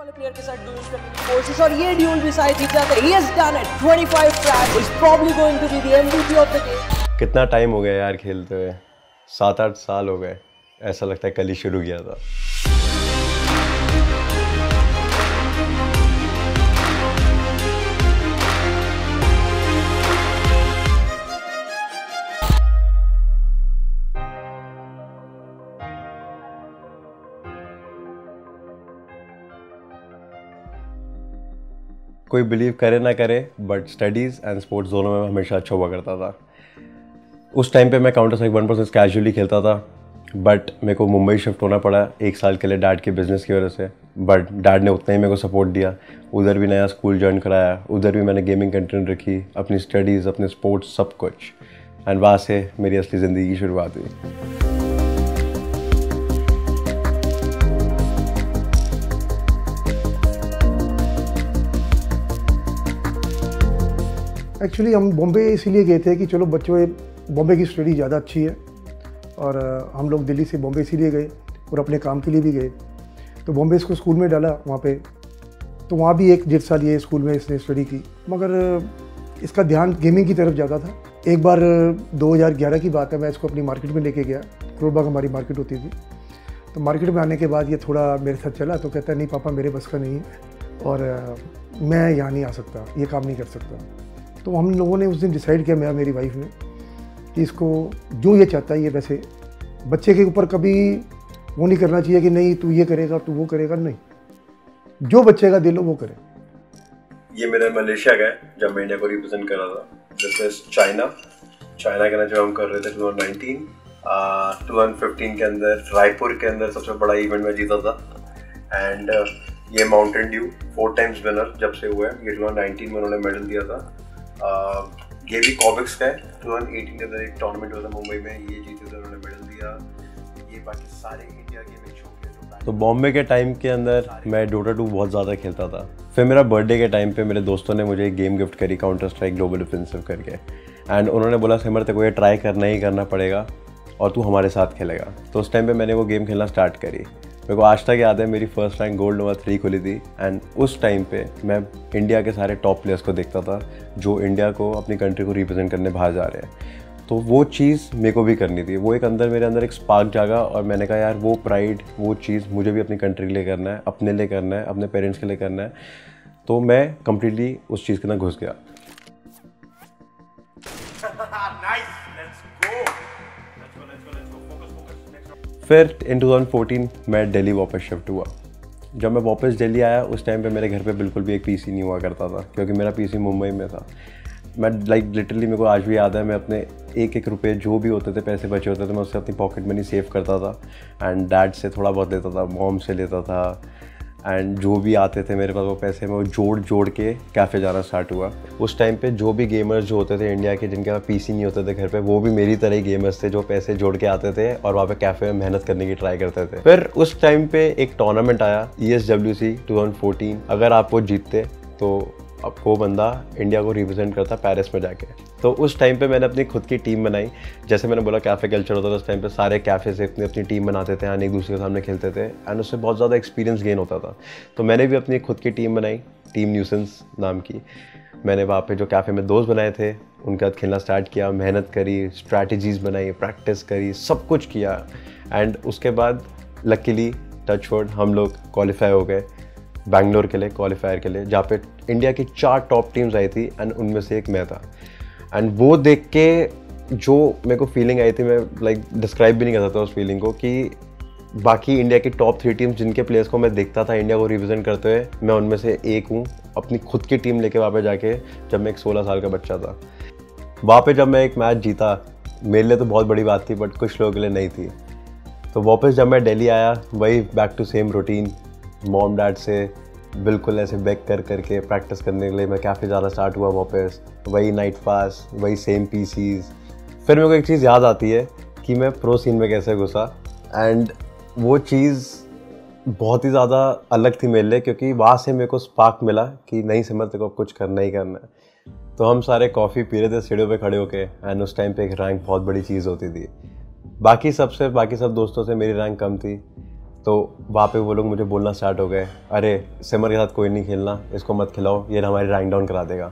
वाले प्लेयर के साथ ड्यूल करने की कोशिश, और ये ड्यूल भी ही। Has done it 25 crash is probably going to be the MVP of the game कितना टाइम हो गया यार खेलते हुए? सात आठ साल हो गए। ऐसा लगता है कल ही शुरू किया था। कोई बिलीव करे ना करे बट स्टडीज़ एंड स्पोर्ट्स दोनों में हमेशा अच्छा हुआ करता था। उस टाइम पे मैं काउंटर साइक वन परसेंट कैजुअली खेलता था बट मेरे को मुंबई शिफ्ट होना पड़ा एक साल के लिए डैड के बिज़नेस की वजह से। बट डैड ने उतना ही मेरे को सपोर्ट दिया। उधर भी नया स्कूल ज्वाइन कराया, उधर भी मैंने गेमिंग कंटेंट रखी, अपनी स्टडीज़ अपने स्पोर्ट्स सब कुछ। एंड वहाँ से मेरी असली ज़िंदगी की शुरुआत हुई। एक्चुअली हम बॉम्बे इसीलिए गए थे कि चलो बच्चों बॉम्बे की स्टडी ज़्यादा अच्छी है। और हम लोग दिल्ली से बॉम्बे इसीलिए गए और अपने काम के लिए भी गए। तो बॉम्बे इसको स्कूल में डाला वहाँ पे। तो वहाँ भी एक डेढ़ साल ये स्कूल में इसने स्टडी की। मगर इसका ध्यान गेमिंग की तरफ़ ज़्यादा था। एक बार अ, 2011 की बात है मैं इसको अपनी मार्केट में लेके गया। करोड़बाग हमारी मार्केट होती थी। तो मार्केट में आने के बाद ये थोड़ा मेरे साथ चला तो कहता नहीं पापा मेरे बस का नहीं है। और मैं यहाँ नहीं आ सकता ये काम नहीं कर सकता। तो हम लोगों ने उस दिन डिसाइड किया मैं मेरी वाइफ ने कि इसको जो ये चाहता है ये वैसे बच्चे के ऊपर कभी वो नहीं करना चाहिए कि नहीं तू ये करेगा तू वो करेगा नहीं। जो बच्चे का दिल हो वो करे। ये मेरा मलेशिया का है जब मैं इंडिया को रिप्रेजेंट कर रहा था। दिस इज़ चाइना चाइना के अंदर जब हम कर रहे थे 2019 आ, 2015 के अंदर रायपुर के अंदर सबसे बड़ा इवेंट में जीता था। एंड ये mountain dew four times winner जब से हुआ है। ये 2019 में उन्होंने मेडल दिया था। ये भी कॉमिक्स का है। 2018 के अंदर एक टूर्नामेंट हुआ था मुंबई में। ये जीते थे उन्होंने मेडल दिया। ये बाकी सारे इंडिया शो के तो बॉम्बे के टाइम के अंदर मैं डोटा टू बहुत ज़्यादा खेलता था। फिर मेरा बर्थडे के टाइम पे मेरे दोस्तों ने मुझे एक गेम गिफ्ट करी काउंटर स्ट्राइक ग्लोबल डिफेंसिव करके। एंड उन्होंने बोला सिमर तेरे को ये ट्राई करना ही करना पड़ेगा और तू हमारे साथ खेलेगा। तो उस टाइम पे मैंने वो गेम खेलना स्टार्ट करी। मेरे को आज तक याद है, मेरी first rank gold number three खुली थी एंड उस टाइम पे मैं इंडिया के सारे टॉप प्लेयर्स को देखता था, जो इंडिया को अपनी कंट्री को रिप्रेजेंट करने बाहर जा रहे हैं। तो वो चीज़ मेरे को भी करनी थी। वो एक अंदर मेरे अंदर एक स्पार्क जागा, और मैंने कहा, यार, वो प्राइड वो चीज़ मुझे भी अपनी कंट्री के लिए करना है, अपने लिए करना है, अपने पेरेंट्स के लिए करना है। तो मैं कम्प्लीटली उस चीज़ के अंदर घुस गया। फिर इन 2014 मैं दिल्ली वापस शिफ्ट हुआ। जब मैं वापस दिल्ली आया, उस टाइम पे मेरे घर पे बिल्कुल भी एक पीसी नहीं हुआ करता था, क्योंकि मेरा पीसी मुंबई में था। मैं लाइक लिटरली मेरे को आज भी याद है, मैं अपने एक एक रुपये जो भी होते थे, पैसे बचे होते थे, मैं उससे अपनी पॉकेट मनी सेव करता था। एंड डैड से थोड़ा बहुत लेता था मॉम से लेता था। एंड जो भी आते थे मेरे पास वो पैसे में वो जोड़ जोड़ के कैफ़े जाना स्टार्ट हुआ। उस टाइम पे जो भी गेमर्स जो होते थे इंडिया के, जिनके पास पीसी नहीं होते थे घर पे, वो भी मेरी तरह ही गेमर्स थे जो पैसे जोड़ के आते थे और वहाँ पे कैफ़े में मेहनत करने की ट्राई करते थे। फिर उस टाइम पे एक टूर्नामेंट आया E S W C two अगर आप वो जीतते तो अब वो बंदा इंडिया को रिप्रेजेंट करता है पेरिस में जाके। तो उस टाइम पे मैंने अपनी खुद की टीम बनाई। जैसे मैंने बोला कैफ़े कल्चर होता था उस टाइम पे सारे कैफ़े से अपनी अपनी टीम बनाते थे एंड एक दूसरे के सामने खेलते थे। एंड उससे बहुत ज़्यादा एक्सपीरियंस गेन होता था। तो मैंने भी अपनी खुद की टीम बनाई टीम न्यूसेंस नाम की। मैंने वहाँ पे जो कैफ़े में दोस्त बनाए थे, उनके साथ खेलना स्टार्ट किया, मेहनत करी स्ट्रैटेजीज़ बनाई प्रैक्टिस करी, सब कुछ किया। एंड उसके बाद लकीली टचवर्ड हम लोग क्वालिफाई हो गए। बैंगलोर के लिए क्वालिफायर के लिए जहाँ पे इंडिया की चार टॉप टीम्स आई थी एंड उनमें से एक मैं था। एंड वो देख के जो मेरे को फीलिंग आई थी मैं लाइक like, डिस्क्राइब भी नहीं कर सकता उस फीलिंग को कि बाकी इंडिया की टॉप थ्री टीम्स जिनके प्लेयर्स को मैं देखता था इंडिया को रिप्रेजेंट करते हुए मैं उनमें से एक हूँ अपनी खुद की टीम लेके वहाँ पे जाके जब मैं एक सोलह साल का बच्चा था। वहाँ पे जब मैं एक मैच जीता मेरे लिए तो बहुत बड़ी बात थी बट कुछ लोगों के लिए नहीं थी। तो वापस जब मैं दिल्ली आया वही back to same routine mom dad से बिल्कुल ऐसे बैक कर करके प्रैक्टिस करने के लिए मैं काफ़ी ज़्यादा स्टार्ट हुआ वापस। वही नाइट पास वही सेम पीसीज फिर मेरे को एक चीज़ याद आती है कि मैं प्रो सीन में कैसे घुसा। एंड वो चीज़ बहुत ही ज़्यादा अलग थी मेरे लिए क्योंकि वहाँ से मेरे को स्पार्क मिला कि नहीं समझ तेरे अब कुछ करना ही करना है। तो हम सारे कॉफ़ी पी रहे थे, सीढ़ियों पे खड़े होके एंड उस टाइम पे एक रैंक बहुत बड़ी चीज़ होती थी। बाकी सबसे बाकी सब दोस्तों से मेरी रैंक कम थी। तो वहाँ पे वो लोग मुझे बोलना स्टार्ट हो गए, अरे, सिमर के साथ कोई नहीं खेलना, इसको मत खिलाओ, ये हमारी रैंक डाउन करा देगा।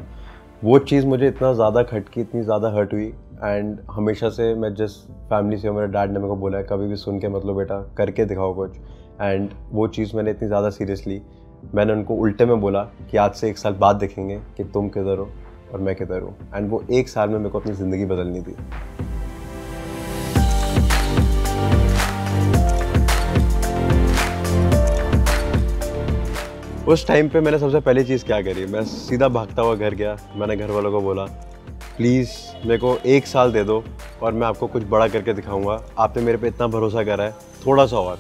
वो चीज़ मुझे इतना ज़्यादा खटकी, इतनी ज़्यादा हर्ट हुई एंड हमेशा से मैं जिस फैमिली से मेरे डैड ने मेरे को बोला है, कभी भी सुन के मतलब बेटा, करके दिखाओ कुछ। एंड वो चीज़ मैंने इतनी ज़्यादा सीरियसली मैंने उनको उल्टे में बोला कि आज से एक साल बाद देखेंगे कि तुम किधर हो और मैं किधर हूँ। एंड वो एक साल में मेरे को अपनी ज़िंदगी बदलनी थी। उस टाइम पे मैंने सबसे पहली चीज़ क्या करी? मैं सीधा भागता हुआ घर गया। मैंने घर वालों को बोला प्लीज़ मेरे को एक साल दे दो और मैं आपको कुछ बड़ा करके दिखाऊँगा। आपने मेरे पे इतना भरोसा करा है थोड़ा सा और।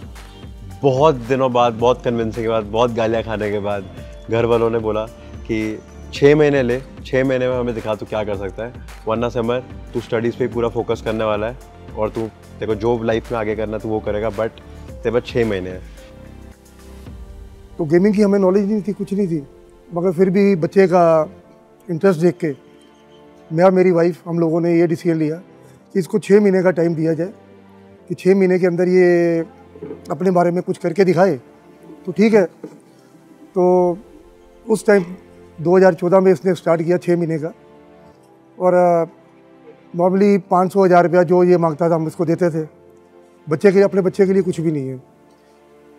बहुत दिनों बाद, बहुत कन्विंसिंग के बाद, बहुत गालियाँ खाने के बाद घर वालों ने बोला कि छः महीने ले छः महीने में हमें दिखा तू क्या कर सकता है। वरना समर, तू स्टडीज़ पे ही पूरा फोकस करने वाला है और तू, देखो जो लाइफ में आगे करना तो वो करेगा बट तेरे पास छः महीने हैं। तो गेमिंग की हमें नॉलेज नहीं थी, कुछ नहीं थी। मगर फिर भी बच्चे का इंटरेस्ट देख के मैं और मेरी वाइफ हम लोगों ने ये डिसीज़न लिया कि इसको छः महीने का टाइम दिया जाए, कि छः महीने के अंदर ये अपने बारे में कुछ करके दिखाए। तो ठीक है। तो उस टाइम 2014 में इसने स्टार्ट किया छः महीने का। और नॉर्मली पाँच सौ हज़ार रुपया जो ये माँगता था, हम इसको देते थे। बच्चे के लिए अपने बच्चे के लिए कुछ भी नहीं है।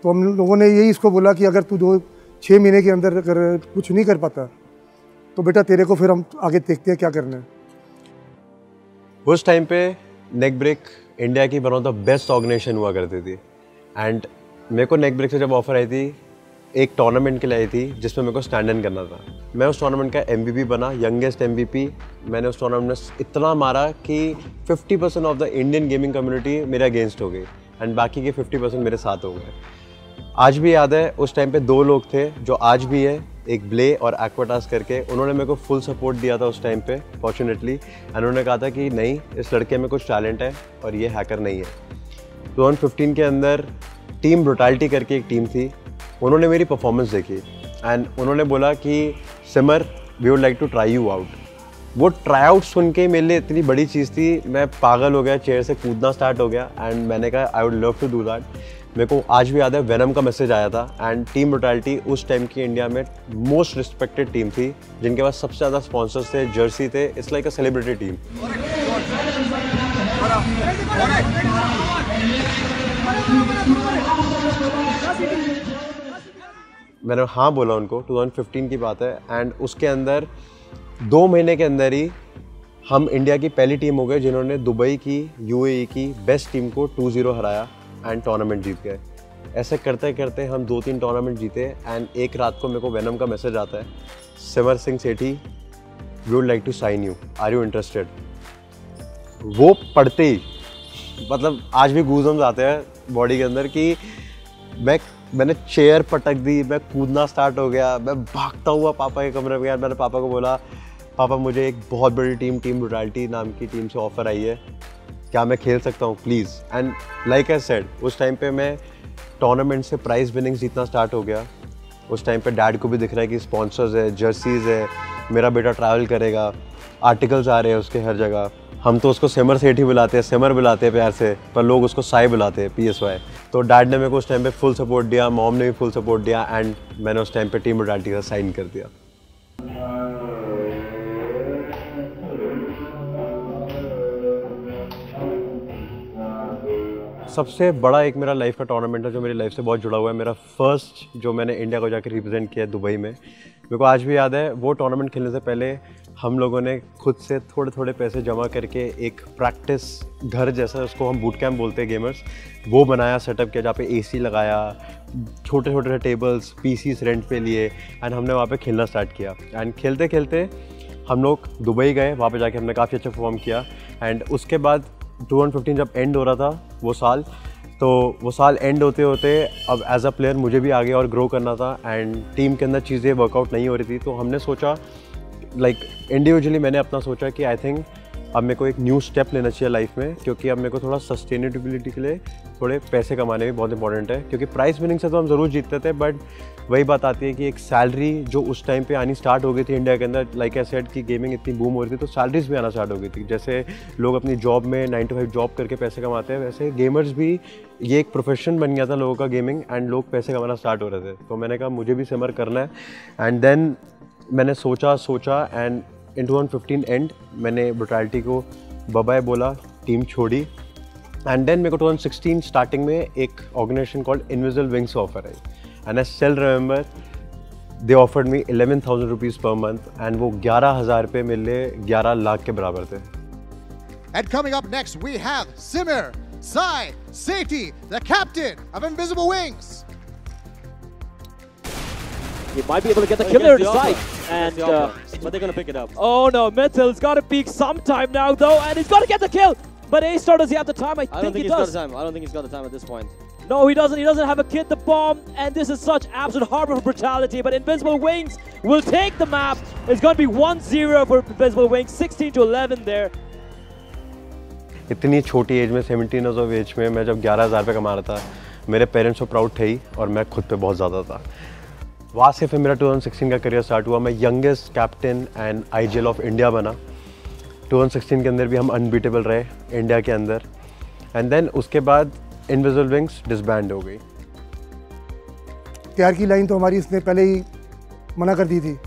तो हम लोगों ने यही इसको बोला कि अगर तू दो छः महीने के अंदर अगर कुछ नहीं कर पाता तो बेटा तेरे को फिर हम आगे देखते हैं क्या करना है। उस टाइम पे नेक ब्रेक इंडिया की one of the best organization हुआ करती थी। एंड मेरे को नेक ब्रेक से जब ऑफ़र आई थी, एक टूर्नामेंट के लिए आई थी, जिसमें मेरे को स्टैंड इन करना था। मैं उस टूर्नामेंट का एम बना यंगेस्ट एम मैंने उस टूर्नामेंट में इतना मारा कि 50 percent of the Indian gaming community मेरे अगेंस्ट हो गई। एंड बाकी के 50 परसेंट मेरे साथ हो गए। आज भी याद है, उस टाइम पे दो लोग थे जो आज भी है, एक ब्ले और एक्वाटास करके। उन्होंने मेरे को फुल सपोर्ट दिया था उस टाइम पे फॉर्चुनेटली एंड उन्होंने कहा था कि नहीं, इस लड़के में कुछ टैलेंट है और ये हैकर नहीं है। 2015 के अंदर टीम ब्रोटैलिटी करके एक टीम थी। उन्होंने मेरी परफॉर्मेंस देखी। एंड उन्होंने बोला कि, Simar we would like to try you out वो ट्राई आउट सुन के मेरे लिए इतनी बड़ी चीज़ थी। मैं पागल हो गया चेयर से कूदना स्टार्ट हो गया। एंड मैंने कहा I would love to do that मेरे को आज भी याद है वेनम का मैसेज आया था एंड टीम ब्रोटैलिटी उस टाइम की इंडिया में मोस्ट रिस्पेक्टेड टीम थी, जिनके पास सबसे ज़्यादा स्पॉन्सर्स थे जर्सी थे it's like a celebrity team मैंने हाँ बोला उनको 2015 की बात है एंड उसके अंदर, दो महीने के अंदर ही हम इंडिया की पहली टीम हो गए, जिन्होंने दुबई की यूएई की बेस्ट टीम को 2-0 हराया। एंड टूर्नामेंट जीत गए। ऐसे करते करते हम दो तीन टूर्नामेंट जीते एंड एक रात को मेरे को वेनम का मैसेज आता है, Simar Singh Sethi we would like to sign you are you interested वो पढ़ते ही मतलब आज भी गूजम्स आते हैं बॉडी के अंदर कि मैं, मैंने चेयर पटक दी, मैं कूदना स्टार्ट हो गया, मैं भागता हुआ पापा के कमरे में गया, मैंने पापा को बोला, पापा, मुझे एक बहुत बड़ी टीम टीम ब्रुटैलिटी नाम की टीम से ऑफ़र आई है। क्या मैं खेल सकता हूँ? Please and like I said उस टाइम पे मैं टूर्नामेंट से प्राइज विनिंग्स जीतना स्टार्ट हो गया। उस टाइम पे डैड को भी दिख रहा है कि स्पॉन्सर्स है जर्सीज है, मेरा बेटा ट्रैवल करेगा आर्टिकल्स आ रहे हैं उसके हर जगह। हम तो उसको सिमर सेठ ही बुलाते हैं सिमर बुलाते हैं प्यार से, पर लोग उसको साई बुलाते हैं पी एस वाई तो डैड ने मेरे को उस टाइम पे फुल सपोर्ट दिया मॉम ने भी फुल सपोर्ट दिया एंड मैंने उस टाइम पे टीम रोडाल्टी का साइन कर दिया। सबसे बड़ा एक मेरा लाइफ का टूर्नामेंट है, जो मेरी लाइफ से बहुत जुड़ा हुआ है, मेरा फ़र्स्ट जो मैंने इंडिया को जाकर रिप्रेजेंट किया है दुबई में। मेरे को आज भी याद है, वो टूर्नामेंट खेलने से पहले हम लोगों ने खुद से थोड़े थोड़े पैसे जमा करके एक प्रैक्टिस घर जैसा उसको हम बूट कैम्प बोलते हैं गेमर्स वो बनाया सेटअप किया, जहाँ पे एसी लगाया छोटे छोटे टेबल्स पीसीस रेंट पे लिए एंड हमने वहाँ पे खेलना स्टार्ट किया। एंड खेलते खेलते हम लोग दुबई गए, वहाँ पे जाके हमने काफ़ी अच्छा परफॉर्म किया। एंड उसके बाद 2015 जब एंड हो रहा था वो साल तो वो साल एंड होते होते अब एज अ प्लेयर मुझे भी आगे और ग्रो करना था एंड टीम के अंदर चीज़ें वर्कआउट नहीं हो रही थी तो हमने सोचा लाइक like, इंडिविजुअली मैंने अपना सोचा कि आई थिंक अब मेरे को एक न्यू स्टेप लेना चाहिए लाइफ में, क्योंकि अब मेरे को थोड़ा सस्टेनेबिलिटी के लिए थोड़े पैसे कमाने भी बहुत इंपॉर्टेंट है, क्योंकि प्राइस विनिंग से तो हम ज़रूर जीतते थे बट वही बात आती है कि एक सैलरी जो उस टाइम पे आनी स्टार्ट हो गई थी इंडिया के अंदर लाइक आई सेड की गेमिंग इतनी बूम हो रही थी तो सैलरीज भी आना स्टार्ट हो गई थी। जैसे लोग अपनी जॉब में नाइन टू फाइव जॉब करके पैसे कमाते हैं, वैसे गेमर्स भी ये एक प्रोफेशन बन गया था लोगों का गेमिंग एंड लोग पैसे कमाना स्टार्ट हो रहे थे। तो मैंने कहा मुझे भी सिमर करना है एंड देन मैंने सोचा सोचा and in two fifteen and मैंने ब्रोटैलिटी को बबाई बोला टीम छोड़ी एंड देन मेरे को 2016 स्टार्टिंग में एक organization called invisible wings offer I and I still remember they offered me eleven thousand rupees per month and वो ग्यारह हज़ार पे मिले ग्यारह लाख के बराबर थे And coming up next, we have Simir Sai Safety, the captain of Invisible Wings. He might be able to get the Oh, killer inside. offer. And Gets the uh, offer. but they're gonna pick it up. oh no, Metal's got to peek sometime now though, and he's got to get the kill. But A-Star does he have the time? I, I don't think he he's got does. the time. I don't think he's got the time at this point. No, he doesn't. He doesn't have a kid. The bomb, and this is such absolute harbor of brutality. But Invincible Wings will take the map. It's going to be 1-0 for Invincible Wings, 16 to 11 there. इतनी छोटी as में seventeen years of as में मैं जब ग्यारह हज़ार पे कमा रहा था मेरे पेरेंट्स तो प्राउड थे ही और मैं खुद पे बहुत ज़्यादा था वहाँ से फिर मेरा 2016 का करियर स्टार्ट हुआ। मैं youngest captain and I of India बना। 2016 के अंदर भी हम अनबीटेबल रहे इंडिया के अंदर। एंड देन उसके बाद इनविजिबल विंग्स डिसबैंड हो गई। तैयार की लाइन तो हमारी इसने पहले ही मना कर दी थी।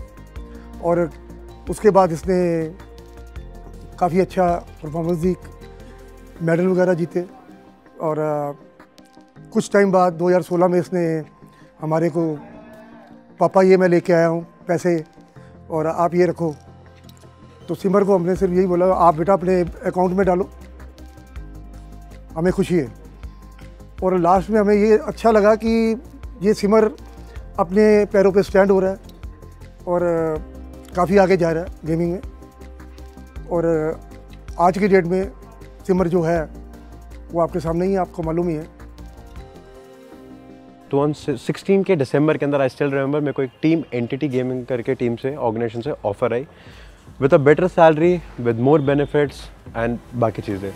और उसके बाद इसने काफ़ी अच्छा परफॉर्मेंस दी मेडल वगैरह जीते। और, कुछ टाइम बाद 2016 में इसने हमारे को पापा, ये मैं लेके आया हूँ पैसे और आप ये रखो। तो सिमर को हमने सिर्फ़ यही बोला, आप बेटा अपने अकाउंट में डालो। हमें खुशी है। और लास्ट में हमें ये अच्छा लगा कि ये सिमर अपने पैरों पे स्टैंड हो रहा है और काफ़ी आगे जा रहा है गेमिंग में। और आज की डेट में सिमर जो है, वो आपके सामने ही, आपको मालूम ही है। 2016 के दिसंबर के अंदर आई स्टिल रिमेंबर मेरे को एक टीम एंटिटी गेमिंग करके टीम से ऑर्गेनाइजेशन से offer I with a better salary with more benefits and बाकी चीज़ें।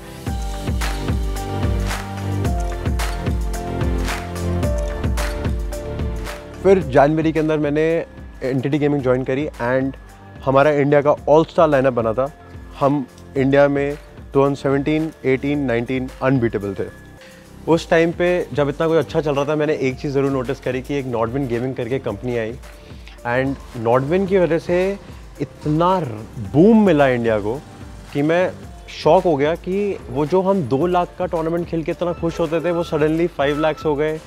फिर जनवरी के अंदर मैंने एंटिटी गेमिंग ज्वाइन करी एंड हमारा इंडिया का ऑल स्टार लाइनअप बना था। हम इंडिया में 2017, 18, 19 अनबीटेबल थे। उस टाइम पे जब इतना कुछ अच्छा चल रहा था, मैंने एक चीज़ ज़रूर नोटिस करी कि एक नॉटविन गेमिंग करके कंपनी आई। एंड नॉटविन की वजह से इतना बूम मिला इंडिया को कि मैं शॉक हो गया कि वो जो हम दो लाख का टूर्नामेंट खेल के इतना खुश होते थे, वो सडनली फाइव लैक्स हो गए।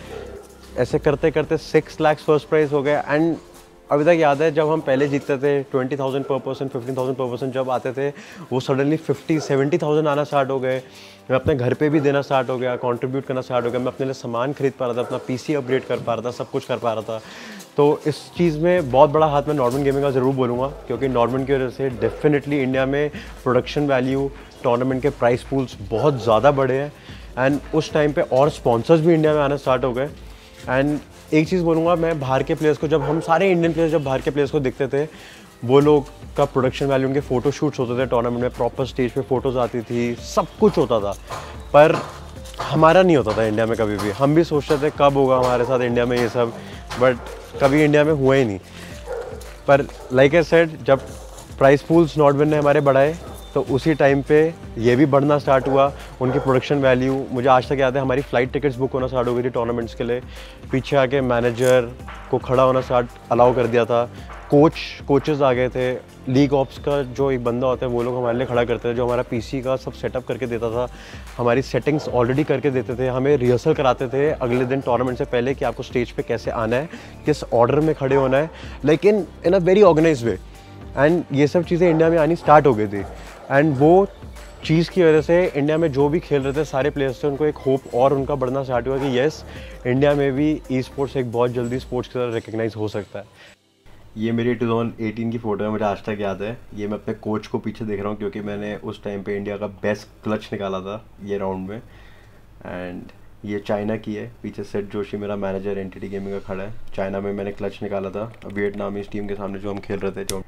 ऐसे करते करते सिक्स लैक्स फ़र्स्ट प्राइज हो गए। एंड अभी तक याद है, जब हम पहले जीतते थे twenty thousand per person fifteen thousand per person जब आते थे, वो सडनली फिफ्टी सेवेंटी थाउज़ेंड आना स्टार्ट हो गए। मैं अपने घर पे भी देना स्टार्ट हो गया कंट्रीब्यूट करना स्टार्ट हो गया, मैं अपने लिए सामान खरीद पा रहा था, अपना पीसी अपग्रेड कर पा रहा था, सब कुछ कर पा रहा था। तो इस चीज़ में बहुत बड़ा हाथ मैं नॉर्मन गेमिंग का ज़रूर बोलूँगा, क्योंकि नॉर्मन की वजह से डेफिनेटली इंडिया में प्रोडक्शन वैल्यू टूर्नामेंट के प्राइस पूल्स बहुत ज़्यादा बढ़े हैं। एंड उस टाइम पे और स्पॉन्सर्स भी इंडिया में आना स्टार्ट हो गए। एंड एक चीज़ बोलूँगा, मैं बाहर के प्लेयर्स को, जब हम सारे इंडियन प्लेयर्स जब बाहर के प्लेयर्स को दिखते थे वो लोग का प्रोडक्शन वैल्यू उनके फ़ोटो शूट्स होते थे टूर्नामेंट में प्रॉपर स्टेज पे फ़ोटोज़ आती थी, सब कुछ होता था। पर हमारा नहीं होता था इंडिया में कभी भी। हम भी सोचते थे कब होगा हमारे साथ इंडिया में ये सब बट कभी इंडिया में हुआ ही नहीं। पर लाइक ए सेड जब प्राइस पूल्स नॉट विन ने हमारे बढ़ाए तो उसी टाइम पे ये भी बढ़ना स्टार्ट हुआ। उनकी प्रोडक्शन वैल्यू मुझे आज तक याद है, हमारी फ़्लाइट टिकट्स बुक होना स्टार्ट हो गई थी टूर्नामेंट्स के लिए। पीछे आके मैनेजर को खड़ा होना स्टार्ट अलाउ कर दिया था। कोच कोचेस आ गए थे। लीग ऑप्स का जो एक बंदा होता है, वो लोग हमारे लिए खड़ा करते थे, जो हमारा पीसी का सब सेटअप करके देता था। हमारी सेटिंग्स ऑलरेडी करके देते थे। हमें रिहर्सल कराते थे अगले दिन टूर्नामेंट से पहले कि आपको स्टेज पे कैसे आना है, किस ऑर्डर में खड़े होना है। लेकिन in a very organize way and ये सब चीज़ें इंडिया में आनी स्टार्ट हो गई थी। एंड वो चीज़ की वजह से इंडिया में जो भी खेल रहे थे, सारे प्लेयर्स थे उनको एक होप और उनका बढ़ना स्टार्ट हुआ कि येस इंडिया में भी ई स्पोर्ट्स एक बहुत जल्दी स्पोर्ट्स की तरह रिकग्नाइज हो सकता है। ये मेरी 2018 की फ़ोटो है, मुझे आज तक याद है। ये मैं अपने कोच को पीछे देख रहा हूँ क्योंकि मैंने उस टाइम पे इंडिया का बेस्ट क्लच निकाला था ये राउंड में। एंड ये चाइना की है। पीछे सेट जोशी मेरा मैनेजर एंटिटी गेमिंग का खड़ा है। चाइना में मैंने क्लच निकाला था। वियतनाम टीम के सामने जो हम खेल रहे थे, जो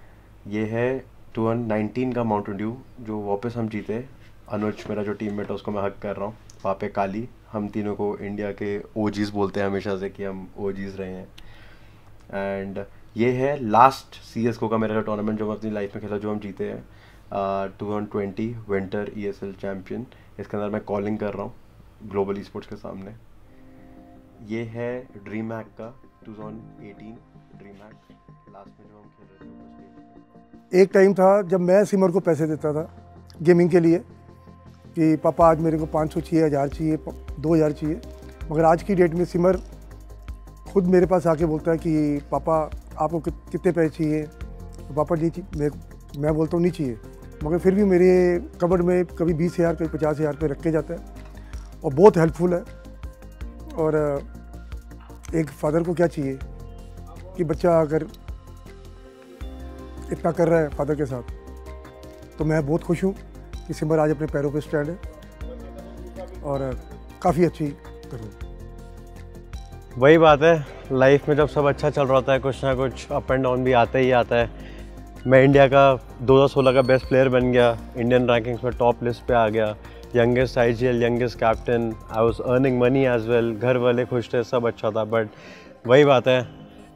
ये है 2019 का माउंटेन ड्यू जो वापस हम जीते, अनुज मेरा जो टीममेट है, उसको मैं हक कर रहा हूँ। वहाँ पे काली, हम तीनों को इंडिया के ओजीज बोलते हैं हमेशा से कि हम ओजीज रहे हैं। एंड ये है लास्ट सी एस को का मेरा जो टूर्नामेंट जो मैं अपनी लाइफ में खेला, जो हम जीते हैं two thousand twenty winter E S L champion इसके अंदर मैं कॉलिंग कर रहा हूँ ग्लोबल ई स्पोर्ट्स के सामने। ये है ड्रीम हैक का 2018 ड्रीम हैक लास्ट में जो हम खेल रहे थे। एक टाइम था जब मैं सिमर को पैसे देता था गेमिंग के लिए कि पापा आज मेरे को 500 चाहिए हज़ार चाहिए दो हज़ार चाहिए। मगर आज की डेट में सिमर खुद मेरे पास आके बोलता है कि पापा आपको कित, कितने पैसे चाहिए? तो पापा चाहिए मैं मैं बोलता हूँ नहीं चाहिए। मगर फिर भी मेरे कबड़ में कभी बीस हज़ार कभी पचास हज़ार रुपये रख के जाता है और बहुत हेल्पफुल है। और एक फादर को क्या चाहिए कि बच्चा अगर इतना कर रहा है फादर के साथ। तो मैं बहुत खुश हूँ कि सिमर आज अपने पैरों पे स्टैंड है और काफ़ी अच्छी कर रही वही बात है, लाइफ में जब सब अच्छा चल रहा होता है, कुछ ना कुछ अप एंड डाउन भी आता ही आता है। मैं इंडिया का 2016 का बेस्ट प्लेयर बन गया इंडियन रैंकिंग्स में टॉप लिस्ट पे आ गया। Youngest I G L youngest captain I was earning money as well घर वाले खुश थे, सब अच्छा था बट वही बात है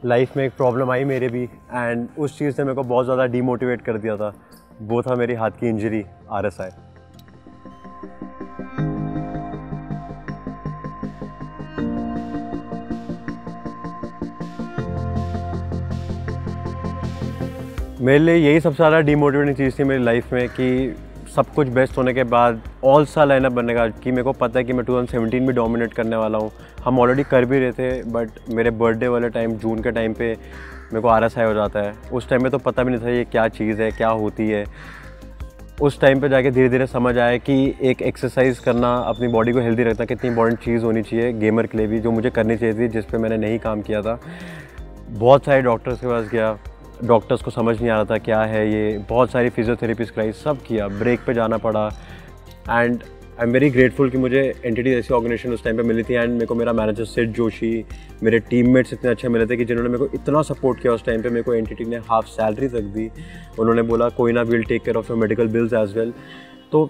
लाइफ में एक प्रॉब्लम आई मेरे भी एंड उस चीज़ ने मेरे को बहुत ज़्यादा डीमोटिवेट कर दिया था। वो था मेरी हाथ की इंजरी आर एस आई मेरे लिए यही सबसे ज़्यादा डीमोटिवेटिंग चीज़ थी मेरी लाइफ में कि सब कुछ बेस्ट होने के बाद ऑल सा लाइनअप बनने का कि मेरे को पता है कि मैं 2017 में डोमिनेट करने वाला हूँ। हम ऑलरेडी कर भी रहे थे बट मेरे बर्थडे वाले टाइम जून के टाइम पे मेरे को आर एस आई हो जाता है। उस टाइम में तो पता भी नहीं था ये क्या चीज़ है, क्या होती है। उस टाइम पे जाके धीरे धीरे समझ आया कि एक एक्सरसाइज करना, अपनी बॉडी को हेल्दी रखना कितनी इंपॉर्टेंट चीज़ होनी चाहिए गेमर के लिए भी, जो मुझे करनी चाहिए थी, जिस पर मैंने नहीं काम किया था। बहुत सारे डॉक्टर्स के पास गया। डॉक्टर्स को समझ नहीं आ रहा था क्या है ये। बहुत सारी फिजियोथेरेपीज कराई, सब किया। ब्रेक पे जाना पड़ा। And I am very grateful कि मुझे एंटिटी जैसी ऑर्गेनाइजेशन उस टाइम पे मिली थी एंड मेरे को मेरा मैनेजर सिड जोशी मेरे टीममेट्स इतने अच्छे मिले थे कि जिन्होंने मेरे को इतना सपोर्ट किया उस टाइम पे। मेरे को एंटिटी ने हाफ़ सैलरी तक दी। उन्होंने बोला, कोई ना will take care of your medical bills as well तो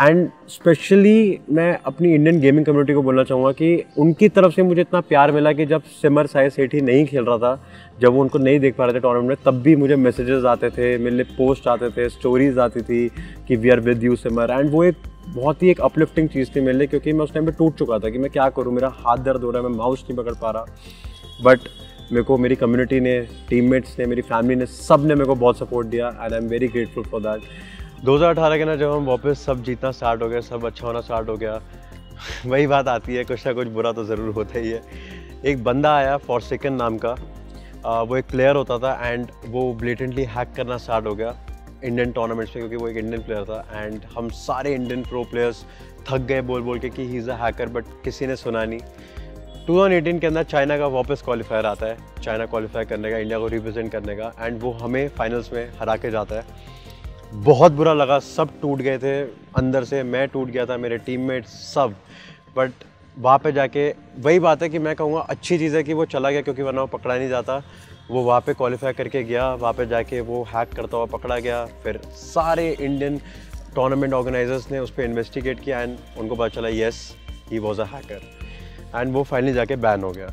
एंड स्पेशली मैं अपनी इंडियन गेमिंग कम्युनिटी को बोलना चाहूँगा कि उनकी तरफ़ से मुझे इतना प्यार मिला कि जब सिमर साई सेठी नहीं खेल रहा था, जब वो उनको नहीं देख पा रहे थे टूर्नामेंट में, तब भी मुझे मैसेजेस आते थे, मेरे लिए पोस्ट आते थे स्टोरीज आती थी कि we are with you Simar and वो एक बहुत ही एक अपलिफ्टिंग चीज़ थी मेरे लिए, क्योंकि मैं उस टाइम पर टूट चुका था कि मैं क्या करूँ, मेरा हाथ दर्द हो रहा है, मैं माउस नहीं पकड़ पा रहा। बट मेरे को, मेरी कम्युनिटी ने टीममेट्स ने, मेरी फैमिली ने, सबने मेरे को बहुत सपोर्ट दिया and I am very grateful for that 2018 के ना जब हम वापस सब जीतना स्टार्ट हो गया सब अच्छा होना स्टार्ट हो गया वही बात आती है कुछ ना कुछ बुरा तो ज़रूर होता ही है। एक बंदा आया फॉर नाम का आ, वो एक प्लेयर होता था एंड वो ब्लेटेंटली हैक करना स्टार्ट हो गया इंडियन टूर्नामेंट्स में क्योंकि वो एक इंडियन प्लेयर था एंड हम सारे इंडियन प्रो प्लेयर्स थक गए बोल बोल के कि he is a hacker but किसी ने सुना नहीं। 2018 के अंदर चाइना का वापस क्वालिफायर आता है। चाइना क्वालिफाई करने का इंडिया को रिप्रेजेंट करने का एंड वो हमें फाइनल्स में हरा के जाता है। बहुत बुरा लगा। सब टूट गए थे, अंदर से मैं टूट गया था, मेरे टीममेट्स सब। बट वहाँ पे जाके वही बात है कि मैं कहूँगा, अच्छी चीज़ है कि वो चला गया क्योंकि वरना वो पकड़ा नहीं जाता। वो वहाँ पे क्वालिफाई करके गया, वहाँ पे जाके वो हैक करता हुआ पकड़ा गया। फिर सारे इंडियन टूर्नामेंट ऑर्गेनाइजर्स ने उस पर इन्वेस्टिगेट किया एंड उनको पता चला yes he was a hacker and वो फाइनली जाके बैन हो गया।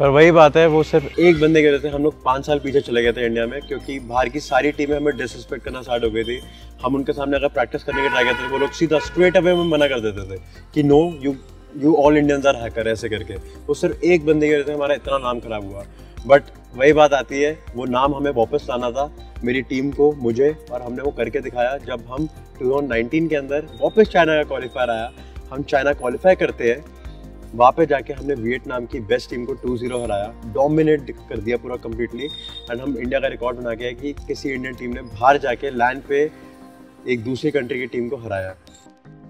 पर वही बात है, वो सिर्फ़ एक बंदे के से हम लोग पाँच साल पीछे चले गए थे इंडिया में, क्योंकि बाहर की सारी टीमें हमें डिसरिस्पेक्ट करना स्टार्ट हो गई थी। हम उनके सामने अगर प्रैक्टिस करने की ट्राई करते थे, वो लोग सीधा स्ट्रेट अवे में मना कर देते थे कि no you you all Indians are hacker ऐसे करके। वो सिर्फ़ एक बंदे की से हमारा इतना नाम खराब हुआ। बट वही बात आती है, वो नाम हमें वापस लाना था, मेरी टीम को, मुझे, और हमने वो करके दिखाया। जब हम 2019 के अंदर वापस चाइना का क्वालिफायर आया, हम चाइना क्वालिफाई करते हैं वहाँ पे जाके हमने वियतनाम की बेस्ट टीम को 2-0 हराया। डोमिनेट कर दिया पूरा कम्प्लीटली एंड हम इंडिया का रिकॉर्ड बना गया कि किसी इंडियन टीम ने बाहर जाके लैंड पे एक दूसरी कंट्री की टीम को हराया।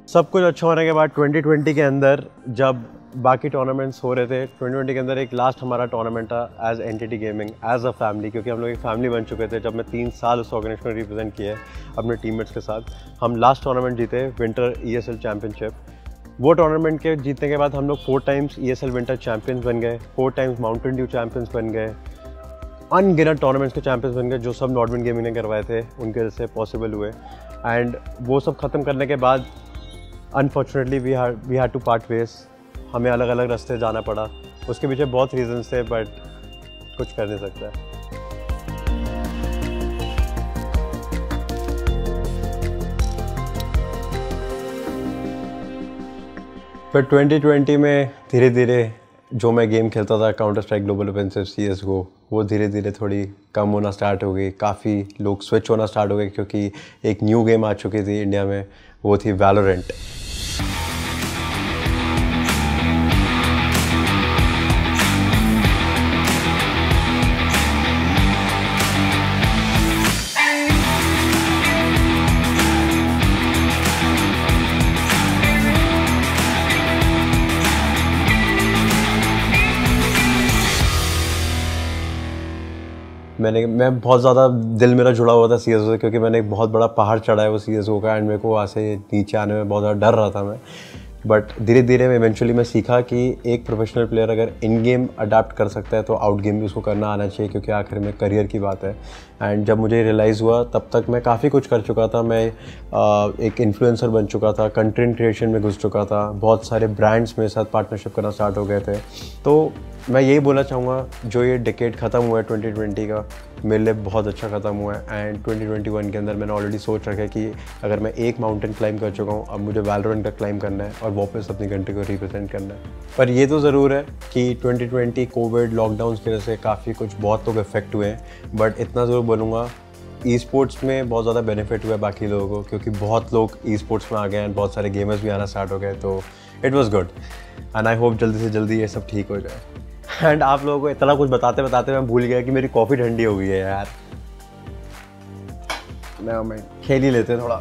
सब कुछ अच्छा होने के बाद 2020 के अंदर जब बाकी टूर्नामेंट्स हो रहे थे 2020 के अंदर एक लास्ट हमारा टूर्नामेंट था as an gaming as a family क्योंकि हम लोग एक फैमिली बन चुके थे जब मैं तीन साल उस ऑर्गेनाइजेशन को रिप्रेजेंट किए अपने टीममेट्स के साथ। हम लास्ट टूर्नामेंट जीते winter E S L championship वो टूर्नामेंट के जीतने के बाद हम लोग four times E S L winter champions बन गए four times mountain dew champions बन गए अनगिनत टूर्नामेंट्स के चैम्पियंस बन गए जो सब नॉर्डविन गेमिंग ने करवाए थे, उनके वजह से पॉसिबल हुए। एंड वो सब ख़त्म करने के बाद unfortunately we we had to part ways हमें अलग अलग रास्ते जाना पड़ा। उसके पीछे बहुत रीजन्स थे बट कुछ कर नहीं सकता। पर 2020 में धीरे धीरे जो मैं गेम खेलता था counter strike global offensive C S GO वो धीरे धीरे थोड़ी कम होना स्टार्ट हो गई। काफ़ी लोग स्विच होना स्टार्ट हो गए क्योंकि एक न्यू गेम आ चुकी थी इंडिया में, वो थी वैलोरेंट मैंने, मैं बहुत ज़्यादा दिल मेरा जुड़ा हुआ था सी से क्योंकि मैंने एक बहुत बड़ा पहाड़ चढ़ा है वो सी का एंड मेरे को वहाँ से नीचे आने में बहुत ज़्यादा डर रहा था मैं। बट धीरे धीरे मैं इवेंचुअली मैं सीखा कि एक प्रोफेशनल प्लेयर अगर इन गेम अडाप्ट कर सकता है तो आउट गेम भी उसको करना आना चाहिए क्योंकि आखिर में करियर की बात है। एंड जब मुझे रियलाइज़ हुआ तब तक मैं काफ़ी कुछ कर चुका था। मैं एक इन्फ्लुएंसर बन चुका था कंटेंट क्रिएशन में घुस चुका था। बहुत सारे ब्रांड्स मेरे साथ पार्टनरशिप करना स्टार्ट हो गए थे। तो मैं यही बोलना चाहूँगा, जो ये डिकेट ख़त्म हुआ है 2020 का, मेरे लिए बहुत अच्छा ख़त्म हुआ है एंड 2021 के अंदर मैंने ऑलरेडी सोच रखा है कि अगर मैं एक माउंटेन क्लाइम कर चुका हूँ, अब मुझे वैलोरेंट का क्लाइम करना है और वापस अपनी कंट्री को रिप्रेजेंट करना है। पर ये तो ज़रूर है कि 2020 कोविड लॉकडाउन की वजह से काफ़ी कुछ बहुत लोग इफ़ेक्ट हुए हैं बट इतना ज़रूर बोलूँगा ई स्पोर्ट्स में बहुत ज़्यादा बेनिफिट हुआ है बाकी लोगों को, क्योंकि बहुत लोग ई स्पोर्ट्स में आ गए हैं बहुत सारे गेमर्स भी आना स्टार्ट हो गए तो it was good and I hope जल्दी से जल्दी ये सब ठीक हो जाए। एंड आप लोगों को इतना कुछ बताते बताते मैं भूल गया कि मेरी कॉफ़ी ठंडी हो गई है यार। मैं खेल ही लेते थोड़ा।